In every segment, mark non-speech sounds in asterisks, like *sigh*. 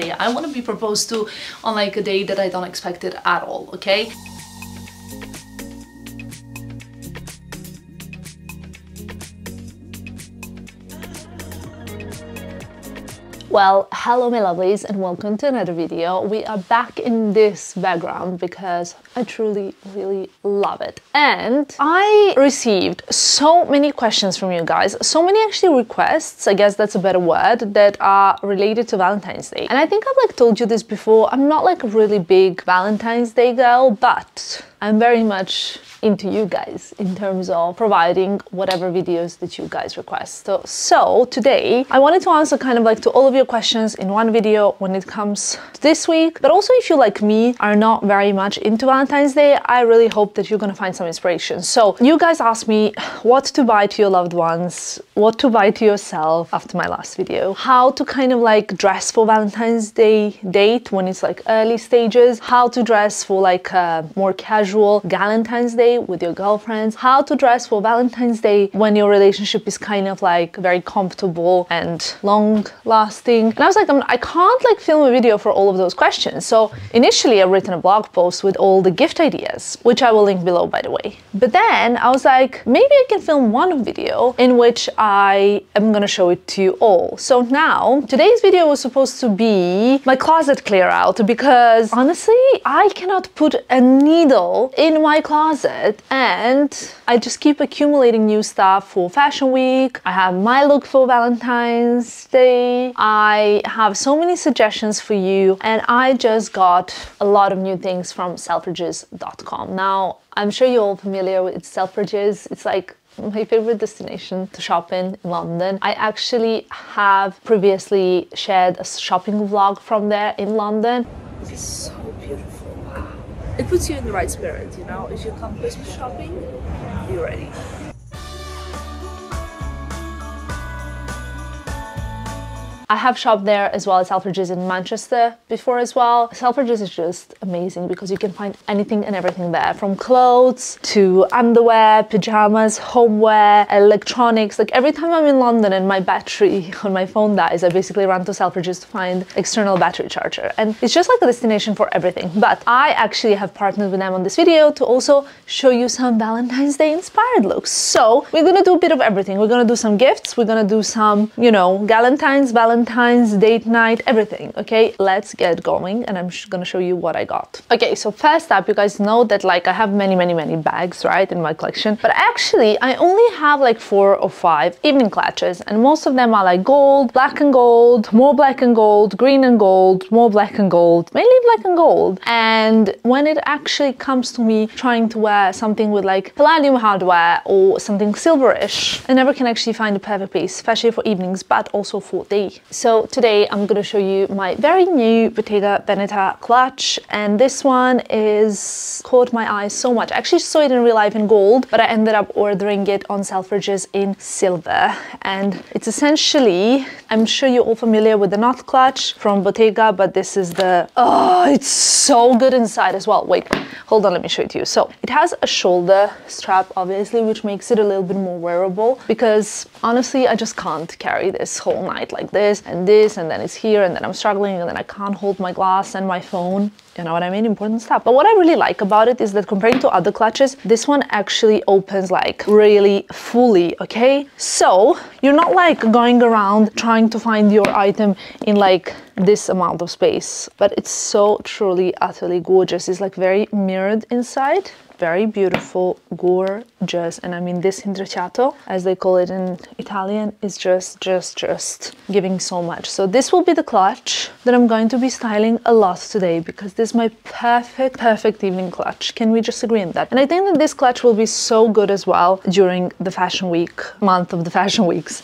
Day. I want to be proposed to on like a day that I don't expect it at all, okay? Well, hello my lovelies and welcome to another video. We are back in this background because I truly, really love it. And I received so many questions from you guys, so many actually requests, I guess that's a better word, that are related to Valentine's Day. And I think I've like told you this before, I'm not like a really big Valentine's Day girl, but I'm very much into you guys in terms of providing whatever videos that you guys request. So, so today I wanted to answer kind of like to all of your questions in one video when it comes to this week. But also if you like me are not very much into Valentine's Day, I really hope that you're gonna find some inspiration. So you guys asked me what to buy to your loved ones, what to buy to yourself after my last video, how to kind of like dress for Valentine's Day date when it's like early stages, how to dress for like a more casual Valentine's Day with your girlfriends, how to dress for Valentine's Day when your relationship is kind of like very comfortable and long lasting. And I was like, I'm, I can't like film a video for all of those questions. So initially I've written a blog post with all the gift ideas, which I will link below by the way. But then I was like, maybe I can film one video in which I am gonna show it to you all. So now today's video was supposed to be my closet clear out because honestly, I cannot put a needle in my closet and I just keep accumulating new stuff for fashion week. I have my look for Valentine's Day. I have so many suggestions for you and I just got a lot of new things from selfridges.com. Now, I'm sure you're all familiar with Selfridges. It's like my favorite destination to shop in London. I actually have previously shared a shopping vlog from there in London. So it puts you in the right spirit, you know? If you come Christmas shopping, you're ready. I have shopped there as well as Selfridges in Manchester before as well. Selfridges is just amazing because you can find anything and everything there from clothes to underwear, pajamas, homeware, electronics. Like every time I'm in London and my battery *laughs* on my phone dies, I basically run to Selfridges to find external battery charger. And it's just like a destination for everything. But I actually have partnered with them on this video to also show you some Valentine's Day inspired looks. So we're gonna do a bit of everything. We're gonna do some gifts. We're gonna do some, you know, Galentine's, Valentine's Valentine's, date night, everything, okay? Let's get going and I'm gonna show you what I got. Okay, so first up, you guys know that like I have many, many, many bags, right, in my collection, but actually I only have like four or five evening clutches and most of them are like gold, black and gold, more black and gold, green and gold, more black and gold, mainly black and gold. And when it actually comes to me trying to wear something with like palladium hardware or something silverish, I never can actually find a perfect piece, especially for evenings, but also for day. So today I'm going to show you my very new Bottega Veneta clutch and this one is caught my eye so much. I actually saw it in real life in gold but I ended up ordering it on Selfridges in silver and it's essentially, I'm sure you're all familiar with the knot clutch from Bottega but this is the, oh it's so good inside as well. Wait, hold on let me show it to you. So it has a shoulder strap obviously which makes it a little bit more wearable because honestly I just can't carry this whole night like this this and this and then it's here and then I'm struggling and then I can't hold my glass and my phone. You know what I mean? Important stuff. But what I really like about it is that comparing to other clutches this one actually opens like really fully okay? So you're not like going around trying to find your item in like this amount of space. But it's so truly utterly gorgeous. It's like very mirrored inside very beautiful, gorgeous. And I mean this intrecciato, as they call it in Italian, is just, just, just giving so much. So this will be the clutch that I'm going to be styling a lot today because this is my perfect, perfect evening clutch. Can we just agree on that? And I think that this clutch will be so good as well during the fashion week, month of the fashion weeks.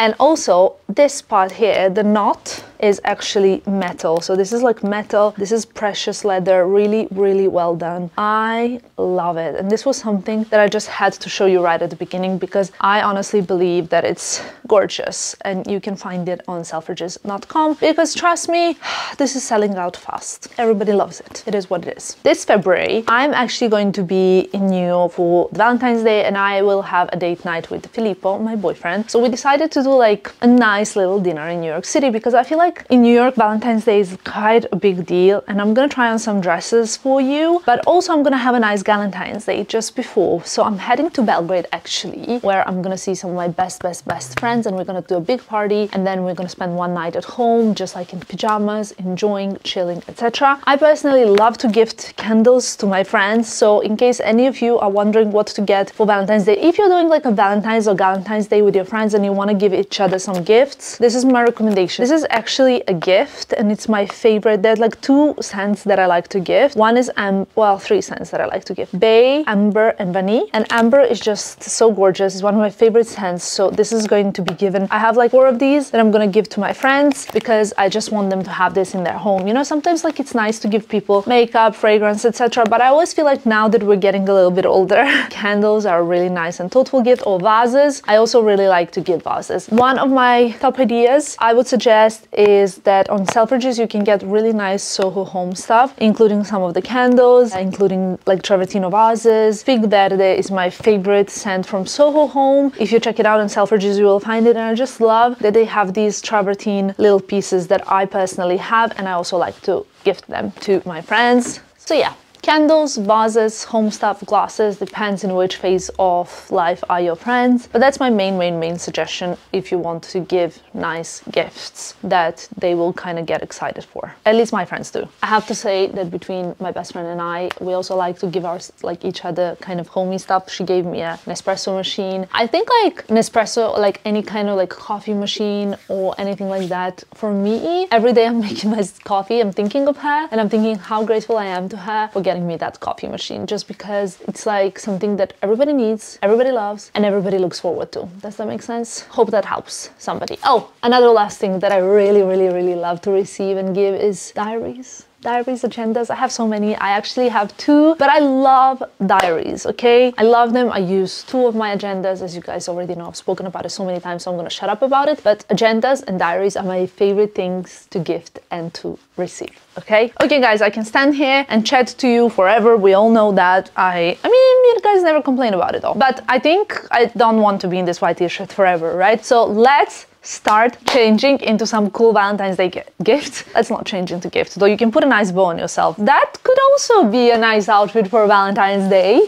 And also this part here, the knot is actually metal. So this is like metal, this is precious leather, really, really well done. I love it. And this was something that I just had to show you right at the beginning because I honestly believe that it's gorgeous and you can find it on selfridges.com because trust me, *sighs* this is selling out fast. Everybody loves it. It is what it is. This February, I'm actually going to be in New York for Valentine's Day and I will have a date night with Filippo, my boyfriend. So we decided to do do like a nice little dinner in New York City because I feel like in New York, Valentine's Day is quite a big deal and I'm gonna try on some dresses for you, but also I'm gonna have a nice Valentine's Day just before. So I'm heading to Belgrade actually, where I'm gonna see some of my best, best, best friends and we're gonna do a big party and then we're gonna spend one night at home, just like in pajamas, enjoying, chilling, etc. I personally love to gift candles to my friends. So in case any of you are wondering what to get for Valentine's Day, if you're doing like a Valentine's or Valentine's Day with your friends and you wanna give each other some gifts, this is my recommendation. This is actually a gift and it's my favorite. There's like two scents that I like to give. One is, um, well, three scents that I like to give. Baies, Amber, and Vanille. And Amber is just so gorgeous. It's one of my favorite scents. So this is going to be given. I have like four of these that I'm gonna give to my friends because I just want them to have this in their home. You know, sometimes like it's nice to give people makeup, fragrance, etc. But I always feel like now that we're getting a little bit older, *laughs* candles are really nice and thoughtful gift or vases. I also really like to give vases. One of my top ideas I would suggest is that on Selfridges you can get really nice Soho home stuff, including some of the candles, including like Travertino vases. Fig Verde is my favorite scent from Soho Home. If you check it out on Selfridges, you will find it. And I just love that they have these travertine little pieces that I personally have. And I also like to gift them to my friends. So yeah, Candles, vases, home stuff, glasses, depends in which phase of life are your friends. But that's my main, main, main suggestion if you want to give nice gifts that they will kind of get excited for. At least my friends do. I have to say that between my best friend and I, we also like to give our like each other kind of homey stuff. She gave me a Nespresso machine. I think like Nespresso, like any kind of like coffee machine or anything like that. For me, every day I'm *laughs* making my coffee, I'm thinking of her and I'm thinking how grateful I am to her for getting me that coffee machine just because it's like something that everybody needs, everybody loves, and everybody looks forward to. Does that make sense? Hope that helps somebody. Oh, another last thing that I really, really, really love to receive and give is diaries diaries, agendas. I have so many. I actually have two, but I love diaries, okay? I love them. I use two of my agendas, as you guys already know. I've spoken about it so many times, so I'm gonna shut up about it. But agendas and diaries are my favorite things to gift and to receive, okay? Okay, guys, I can stand here and chat to you forever. We all know that. I, I mean, you guys never complain about it all. But I think I don't want to be in this white t-shirt forever, right? So let's start changing into some cool Valentine's Day gifts. Let's not change into gifts, though you can put a nice bow on yourself. That could also be a nice outfit for Valentine's Day.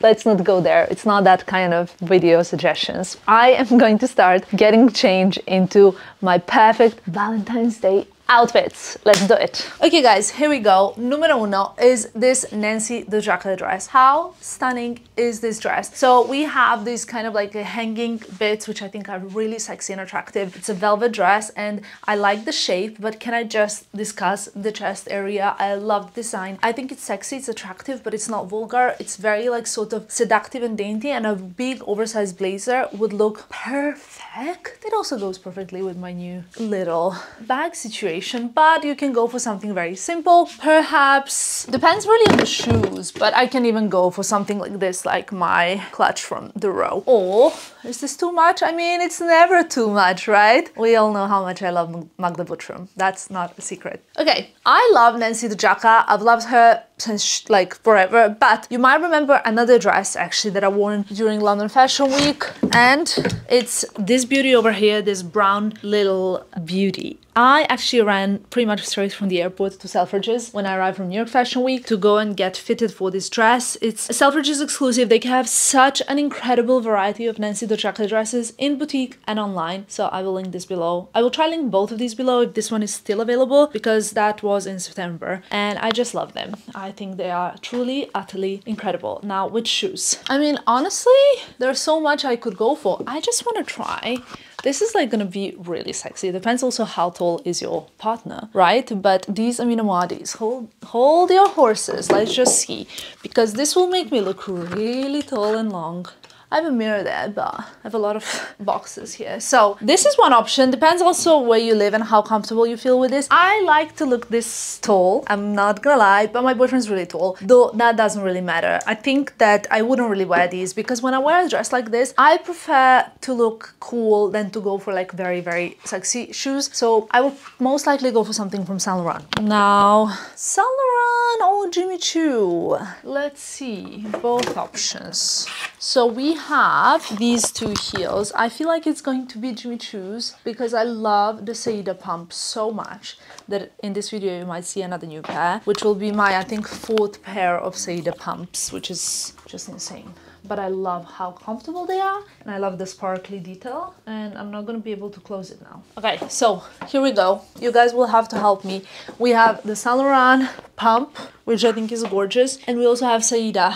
Let's not go there. It's not that kind of video suggestions. I am *laughs* going to start getting change into my perfect Valentine's Day outfits. Let's do it. Okay guys, here we go. Numero uno is this Nensi Dojaka dress. How stunning is this dress? So we have these kind of like hanging bits, which I think are really sexy and attractive. It's a velvet dress and I like the shape, but can I just discuss the chest area? I love the design. I think it's sexy, it's attractive, but it's not vulgar. It's very like sort of seductive and dainty and a big oversized blazer would look perfect. It also goes perfectly with my new little bag situation but you can go for something very simple. Perhaps, depends really on the shoes, but I can even go for something like this, like my clutch from the row. Or, is this too much? I mean, it's never too much, right? We all know how much I love Magda Butrym. That's not a secret. Okay, I love Nensi Dojaka. I've loved her since like forever, but you might remember another dress actually that I wore during London Fashion Week, and it's this beauty over here, this brown little beauty. I actually ran pretty much straight from the airport to Selfridges when I arrived from New York Fashion Week to go and get fitted for this dress. It's Selfridges exclusive. They have such an incredible variety of Nensi Dojaka dresses in boutique and online. So I will link this below. I will try link both of these below if this one is still available because that was in September and I just love them. I think they are truly, utterly incredible. Now with shoes. I mean, honestly, there's so much I could go for. I just want to try this is like gonna be really sexy. Depends also how tall is your partner, right? But these Amina Muaddis, hold, hold your horses. Let's just see. Because this will make me look really tall and long. I have a mirror there, but I have a lot of *laughs* boxes here. So this is one option. Depends also where you live and how comfortable you feel with this. I like to look this tall. I'm not gonna lie, but my boyfriend's really tall, though that doesn't really matter. I think that I wouldn't really wear these because when I wear a dress like this, I prefer to look cool than to go for like very, very sexy shoes. So I would most likely go for something from Saint Laurent. Now, Saint Laurent or Jimmy Choo. Let's see, both options. So we we have these two heels. I feel like it's going to be Jimmy Choo's because I love the Saeda pump so much that in this video you might see another new pair, which will be my, I think, fourth pair of Saeda pumps, which is just insane but I love how comfortable they are and I love the sparkly detail and I'm not gonna be able to close it now. Okay, so here we go. You guys will have to help me. We have the Saint Laurent pump, which I think is gorgeous, and we also have Saeda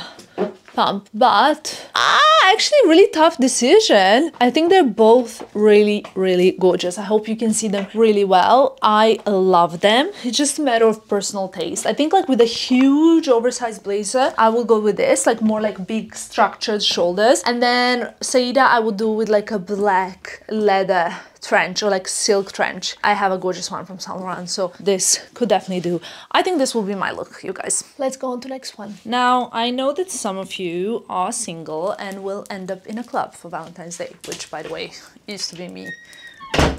pump, but ah, actually really tough decision. I think they're both really, really gorgeous. I hope you can see them really well. I love them. It's just a matter of personal taste. I think like with a huge oversized blazer, I will go with this, like more like big structured shoulders. And then Saeda, I would do with like a black leather trench or like silk trench. I have a gorgeous one from Saint Laurent, so this could definitely do. I think this will be my look, you guys. Let's go on to next one. Now, I know that some of you are single and will end up in a club for Valentine's Day, which by the way, used to be me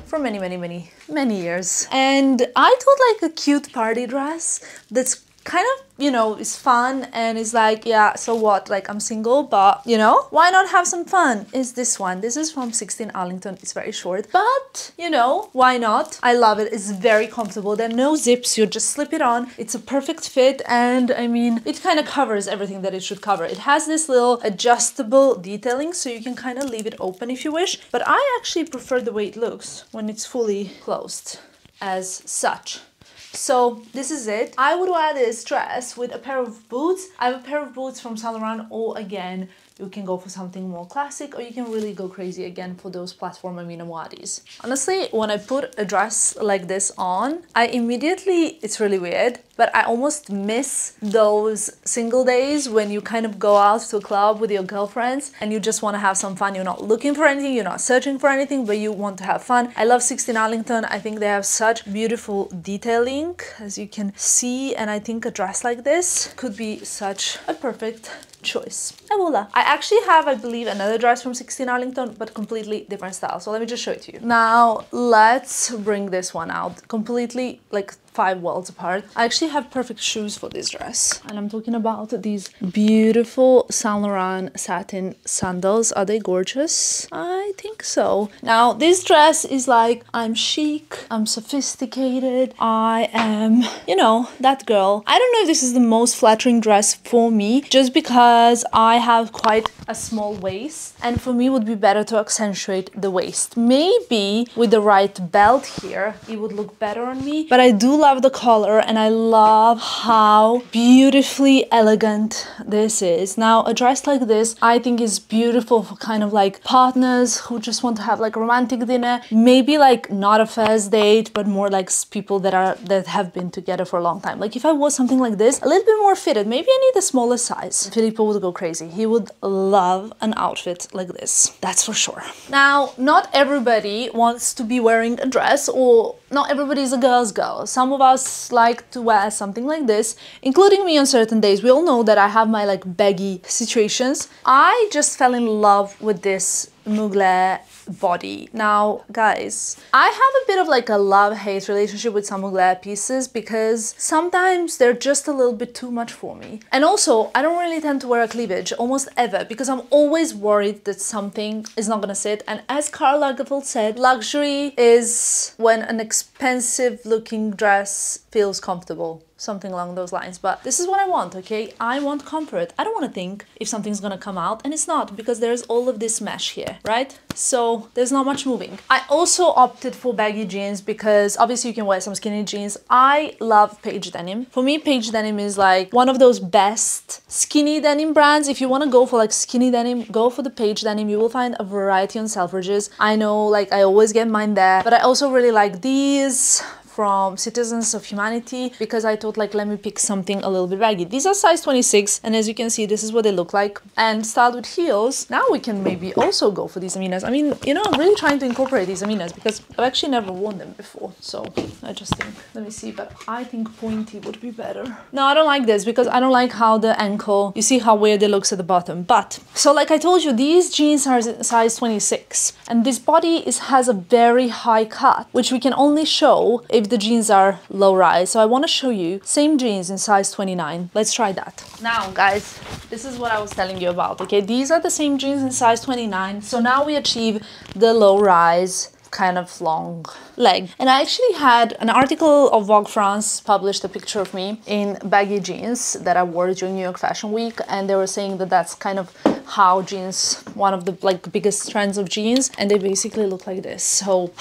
for many, many, many, many years. And I thought like a cute party dress that's kind of you know is fun and is like yeah so what? Like i'm single but you know why not have some fun? Is this one. This is from 16 arlington. It's very short but you know why not? I love it. It's very comfortable. There are no zips. You just slip it on. It's a perfect fit. And i mean it kind of covers everything that it should cover. It has this little adjustable detailing so you can kind of leave it open if you wish. But i actually prefer the way it looks when it's fully closed as such so this is it. I would wear this dress with a pair of boots. I have a pair of boots from Saint Laurent or again you can go for something more classic or you can really go crazy again for those platform Amina Muaddis. Honestly, when I put a dress like this on, I immediately, it's really weird, but I almost miss those single days when you kind of go out to a club with your girlfriends and you just want to have some fun. You're not looking for anything, you're not searching for anything, but you want to have fun. I love 16 Arlington. I think they have such beautiful detailing as you can see and I think a dress like this could be such a perfect choice. And voila. I actually have, I believe, another dress from 16 Arlington, but completely different style. So let me just show it to you. Now, let's bring this one out. Completely, like, five worlds apart. I actually have perfect shoes for this dress. And I'm talking about these beautiful Saint Laurent satin sandals. Are they gorgeous? I think so. Now, this dress is like, I'm chic, I'm sophisticated, I am, you know, that girl. I don't know if this is the most flattering dress for me, just because I have quite a small waist. And for me, would be better to accentuate the waist. Maybe with the right belt here, it would look better on me. But I do love the color and I love how beautifully elegant this is. Now a dress like this I think is beautiful for kind of like partners who just want to have like a romantic dinner. Maybe like not a first date but more like people that are that have been together for a long time. Like if I wore something like this, a little bit more fitted, maybe I need a smaller size. Filippo would go crazy. He would love an outfit like this. That's for sure. Now, not everybody wants to be wearing a dress or not everybody is a girl's girl. Some of us like to wear something like this, including me on certain days. We all know that I have my like baggy situations. I just fell in love with this Mugler body. Now, guys, I have a bit of like a love-hate relationship with some Mugler pieces because sometimes they're just a little bit too much for me. And also, I don't really tend to wear a cleavage almost ever because I'm always worried that something is not gonna sit. And as Karl Lagerfeld said, luxury is when an expensive looking dress feels comfortable something along those lines. But this is what I want, okay? I want comfort. I don't want to think if something's gonna come out, and it's not because there's all of this mesh here, right? So there's not much moving. I also opted for baggy jeans because obviously you can wear some skinny jeans. I love Paige Denim. For me, Paige Denim is like one of those best skinny denim brands. If you want to go for like skinny denim, go for the Paige Denim. You will find a variety on Selfridges. I know like I always get mine there, but I also really like these from Citizens of Humanity because I thought like let me pick something a little bit baggy. These are size 26 and as you can see this is what they look like and styled with heels. Now we can maybe also go for these Aminas. I mean you know I'm really trying to incorporate these Aminas because I've actually never worn them before so I just think let me see but I think pointy would be better. No I don't like this because I don't like how the ankle you see how weird it looks at the bottom but so like I told you these jeans are size 26 and this body is has a very high cut which we can only show if the jeans are low rise. So I want to show you same jeans in size 29. Let's try that. Now guys, this is what I was telling you about. Okay, these are the same jeans in size 29. So now we achieve the low rise kind of long leg. And I actually had an article of Vogue France published a picture of me in baggy jeans that I wore during New York Fashion Week. And they were saying that that's kind of how jeans, one of the like biggest trends of jeans. And they basically look like this. So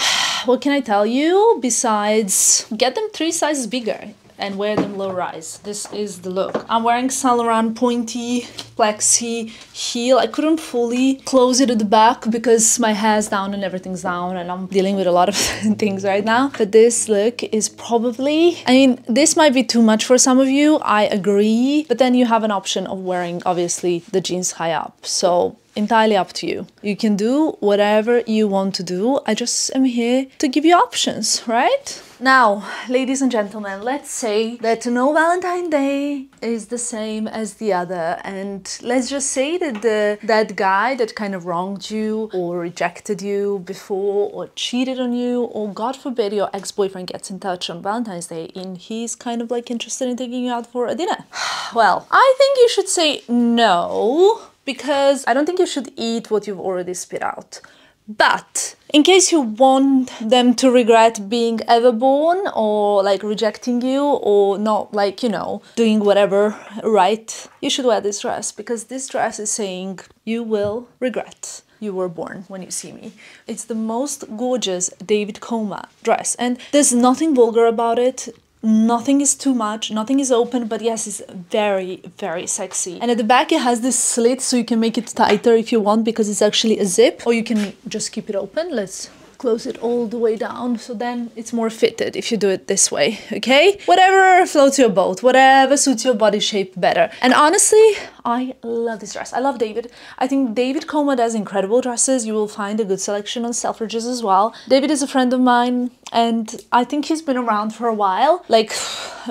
what can I tell you besides get them three sizes bigger? And wear them low rise. This is the look. I'm wearing Saint Laurent pointy plexi heel. I couldn't fully close it at the back because my hair's down and everything's down and I'm dealing with a lot of *laughs* things right now. But this look is probably, I mean, this might be too much for some of you. I agree. But then you have an option of wearing obviously the jeans high up. So entirely up to you. You can do whatever you want to do. I just am here to give you options, right? Now, ladies and gentlemen, let's say that no Valentine Day is the same as the other and let's just say that the that guy that kind of wronged you or rejected you before or cheated on you or god forbid your ex-boyfriend gets in touch on Valentine's Day and he's kind of like interested in taking you out for a dinner. *sighs* Well, I think you should say no because I don't think you should eat what you've already spit out. But in case you want them to regret being ever born or like rejecting you or not like, you know, doing whatever right, you should wear this dress because this dress is saying you will regret you were born when you see me. It's the most gorgeous David Koma dress and there's nothing vulgar about it nothing is too much. Nothing is open but yes it's very very sexy. And at the back it has this slit so you can make it tighter if you want because it's actually a zip. Or you can just keep it open. Let's close it all the way down so then it's more fitted if you do it this way okay? Whatever floats your boat whatever suits your body shape better. And honestly I love this dress I love David I think David Koma does incredible dresses you will find a good selection on Selfridges as well David is a friend of mine and I think he's been around for a while like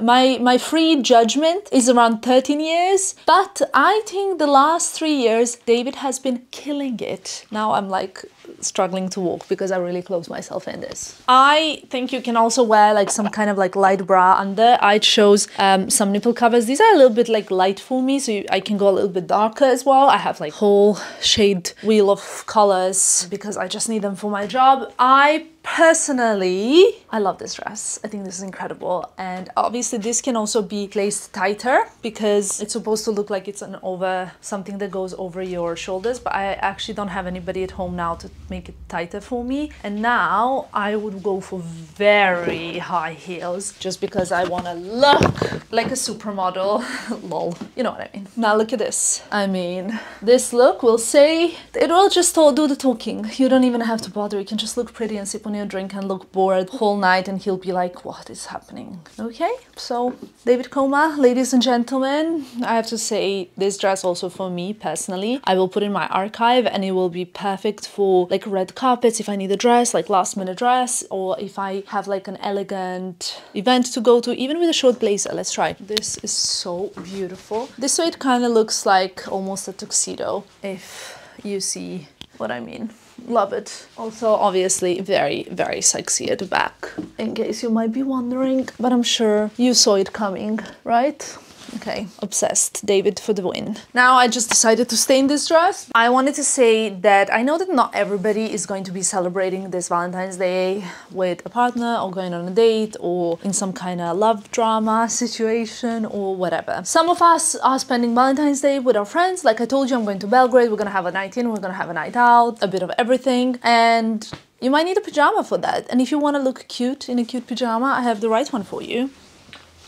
my my free judgment is around 13 years but I think the last three years David has been killing it now I'm like struggling to walk because I really close myself in this. I think you can also wear like some kind of like light bra under. I chose um, some nipple covers. These are a little bit like light for me so you, I can go a little bit darker as well. I have like whole shade wheel of colors because I just need them for my job. I personally, I love this dress. I think this is incredible. And obviously this can also be placed tighter because it's supposed to look like it's an over something that goes over your shoulders. But I actually don't have anybody at home now to make it tighter for me. And now I would go for very high heels just because I want to look like a supermodel. *laughs* Lol, you know what I mean. Now look at this. I mean, this look will say, it will just do the talking. You don't even have to bother. You can just look pretty and sip on drink and look bored whole night and he'll be like, what is happening? Okay, so David Koma, ladies and gentlemen, I have to say this dress also for me personally, I will put in my archive and it will be perfect for like red carpets if I need a dress, like last minute dress, or if I have like an elegant event to go to, even with a short blazer. Let's try. This is so beautiful. This way it kind of looks like almost a tuxedo if you see what I mean love it. Also, obviously, very, very sexy at the back, in case you might be wondering, but I'm sure you saw it coming, right? Okay, obsessed. David for the win. Now I just decided to stay in this dress. I wanted to say that I know that not everybody is going to be celebrating this Valentine's Day with a partner or going on a date or in some kind of love drama situation or whatever. Some of us are spending Valentine's Day with our friends. Like I told you, I'm going to Belgrade. We're gonna have a night in, we're gonna have a night out, a bit of everything. And you might need a pajama for that. And if you want to look cute in a cute pajama, I have the right one for you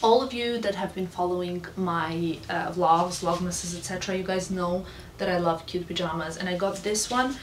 all of you that have been following my uh, vlogs, vlogmases, etc., you guys know that I love cute pajamas. And I got this one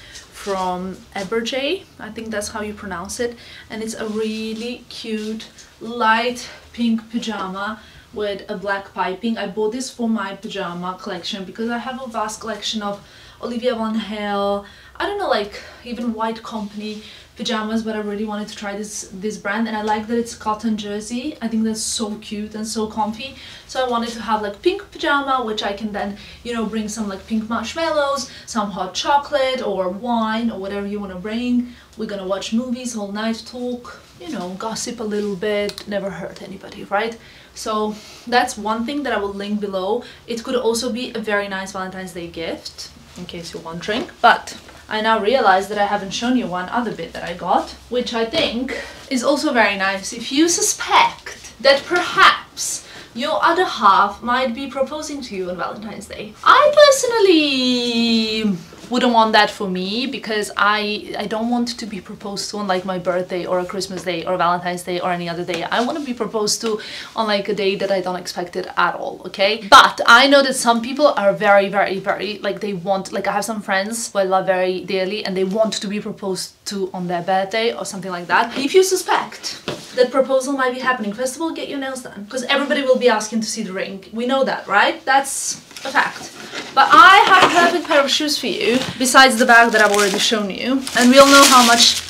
from Eberjey, I think that's how you pronounce it. And it's a really cute, light pink pajama with a black piping. I bought this for my pajama collection because I have a vast collection of Olivia von Halle, I don't know, like even White Company pajamas but I really wanted to try this this brand and I like that it's cotton jersey. I think that's so cute and so comfy. So I wanted to have like pink pajama which I can then you know bring some like pink marshmallows some hot chocolate or wine or whatever you want to bring. We're gonna watch movies all night talk you know gossip a little bit never hurt anybody right? So that's one thing that I will link below. It could also be a very nice Valentine's Day gift in case you're wondering but I now realize that I haven't shown you one other bit that I got, which I think is also very nice. If you suspect that perhaps your other half might be proposing to you on Valentine's Day. I personally wouldn't want that for me because I I don't want to be proposed to on like my birthday or a Christmas day or Valentine's Day or any other day. I want to be proposed to on like a day that I don't expect it at all, okay? But I know that some people are very, very, very like they want like I have some friends who I love very dearly and they want to be proposed to on their birthday or something like that. If you suspect that proposal might be happening, first of all get your nails done because everybody will be asking to see the ring. We know that, right? That's fact. But I have a perfect pair of shoes for you, besides the bag that I've already shown you. And we all know how much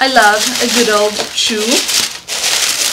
I love a good old shoe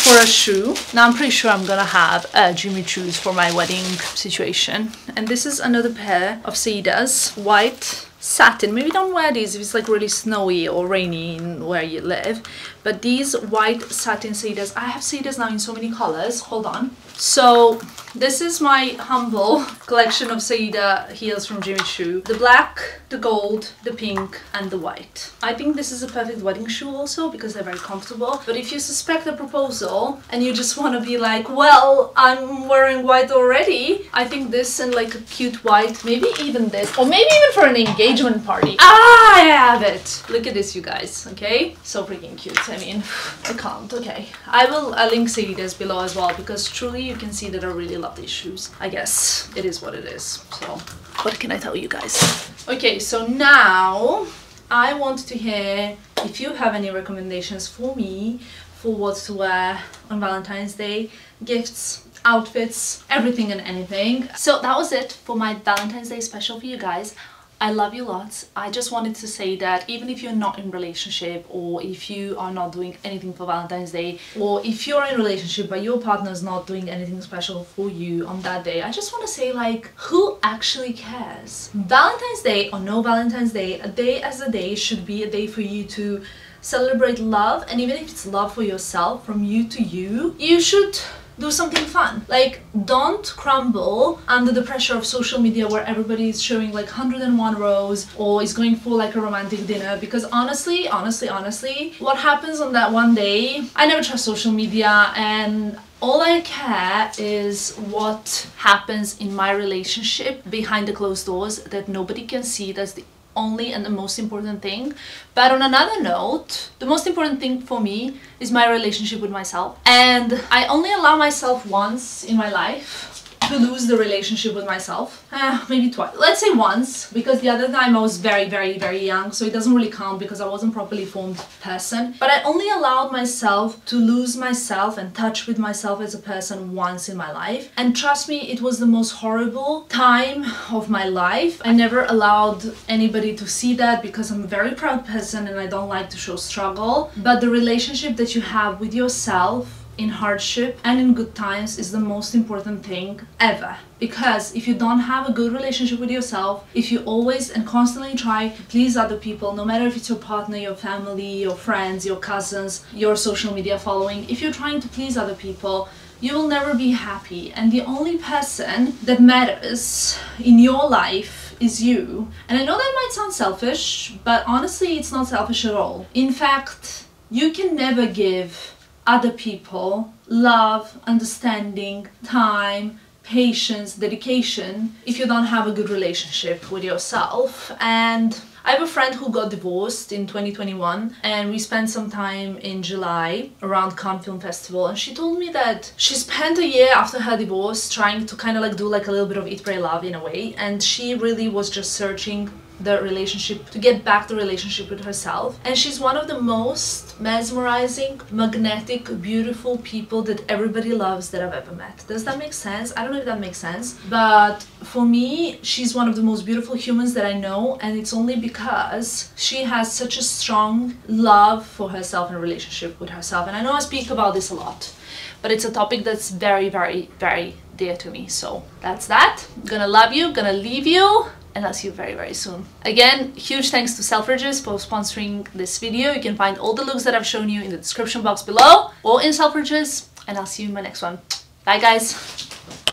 for a shoe. Now I'm pretty sure I'm gonna have Jimmy Choo's for my wedding situation. And this is another pair of Saedas, white satin. Maybe don't wear these if it's like really snowy or rainy in where you live. But these white satin Saedas, I have Saedas now in so many colors. Hold on. So this is my humble *laughs* collection of Saeda heels from Jimmy Choo. The black, the gold, the pink and the white. I think this is a perfect wedding shoe also because they're very comfortable. But if you suspect a proposal and you just want to be like, well, I'm wearing white already, I think this and like a cute white, maybe even this, or maybe even for an engagement party. Ah, I have it! Look at this, you guys, okay? So freaking cute. I mean, *sighs* I can't, okay. I will I'll link Saeda's below as well because truly you can see that I really love these shoes. I guess it is what it is. So what can I tell you guys? Okay, so now I want to hear if you have any recommendations for me for what to wear on Valentine's Day, gifts, outfits, everything and anything. So that was it for my Valentine's Day special for you guys. I love you lots. I just wanted to say that even if you're not in relationship or if you are not doing anything for Valentine's Day or if you're in relationship but your partner's not doing anything special for you on that day, I just want to say like who actually cares? Valentine's Day or no Valentine's Day, a day as a day should be a day for you to celebrate love and even if it's love for yourself from you to you, you should do something fun. Like, don't crumble under the pressure of social media where everybody is showing like 101 rows or is going for like a romantic dinner because honestly, honestly, honestly, what happens on that one day, I never trust social media and all I care is what happens in my relationship behind the closed doors that nobody can see. That's the only and the most important thing. But on another note, the most important thing for me is my relationship with myself. And I only allow myself once in my life to lose the relationship with myself. Uh, maybe twice. Let's say once, because the other time I was very, very, very young, so it doesn't really count because I wasn't properly formed person. But I only allowed myself to lose myself and touch with myself as a person once in my life. And trust me, it was the most horrible time of my life. I never allowed anybody to see that because I'm a very proud person and I don't like to show struggle. But the relationship that you have with yourself in hardship and in good times is the most important thing ever. Because if you don't have a good relationship with yourself if you always and constantly try to please other people no matter if it's your partner your family your friends your cousins your social media following if you're trying to please other people you will never be happy. And the only person that matters in your life is you. And i know that might sound selfish but honestly it's not selfish at all. In fact you can never give other people, love, understanding, time, patience, dedication if you don't have a good relationship with yourself. And I have a friend who got divorced in 2021 and we spent some time in July around Cannes Film Festival and she told me that she spent a year after her divorce trying to kind of like do like a little bit of eat, pray, love in a way and she really was just searching the relationship, to get back the relationship with herself. And she's one of the most mesmerizing, magnetic, beautiful people that everybody loves that I've ever met. Does that make sense? I don't know if that makes sense, but for me, she's one of the most beautiful humans that I know, and it's only because she has such a strong love for herself and relationship with herself. And I know I speak about this a lot, but it's a topic that's very, very, very dear to me. So that's that. Gonna love you, gonna leave you, and I'll see you very, very soon. Again, huge thanks to Selfridges for sponsoring this video. You can find all the looks that I've shown you in the description box below or in Selfridges, and I'll see you in my next one. Bye, guys.